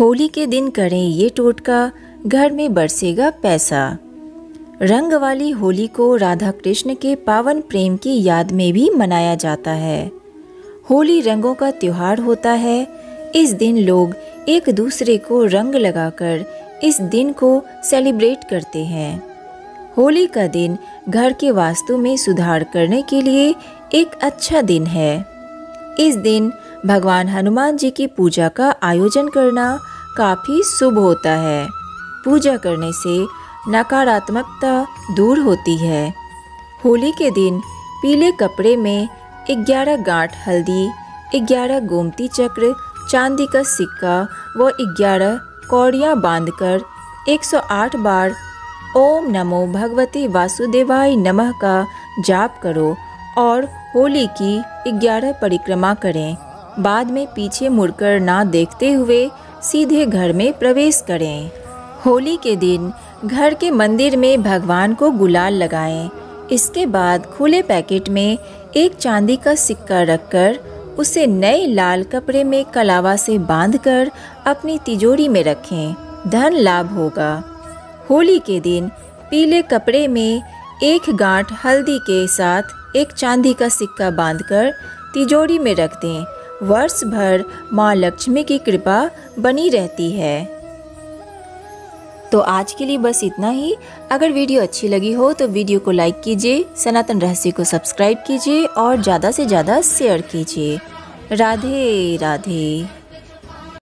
होली के दिन करें ये टोटका, घर में बरसेगा पैसा। रंग वाली होली को राधा कृष्ण के पावन प्रेम की याद में भी मनाया जाता है। होली रंगों का त्यौहार होता है। इस दिन लोग एक दूसरे को रंग लगाकर इस दिन को सेलिब्रेट करते हैं। होली का दिन घर के वास्तु में सुधार करने के लिए एक अच्छा दिन है। इस दिन भगवान हनुमान जी की पूजा का आयोजन करना काफ़ी शुभ होता है। पूजा करने से नकारात्मकता दूर होती है। होली के दिन पीले कपड़े में 11 गांठ हल्दी 11 गोमती चक्र, चांदी का सिक्का व 11 कौड़ियाँ बांधकर 108 बार ओम नमो भगवती वासुदेवाय नमः का जाप करो और होली की 11 परिक्रमा करें। बाद में पीछे मुड़कर ना देखते हुए सीधे घर में प्रवेश करें। होली के दिन घर के मंदिर में भगवान को गुलाल लगाएँ। इसके बाद खुले पैकेट में एक चांदी का सिक्का रखकर उसे नए लाल कपड़े में कलावा से बांधकर अपनी तिजोरी में रखें। धन लाभ होगा। होली के दिन पीले कपड़े में एक गांठ हल्दी के साथ एक चांदी का सिक्का बांधकर तिजोरी में रख दें। वर्ष भर माँ लक्ष्मी की कृपा बनी रहती है। तो आज के लिए बस इतना ही। अगर वीडियो अच्छी लगी हो तो वीडियो को लाइक कीजिए, सनातन रहस्य को सब्सक्राइब कीजिए और ज़्यादा से ज़्यादा शेयर कीजिए। राधे राधे।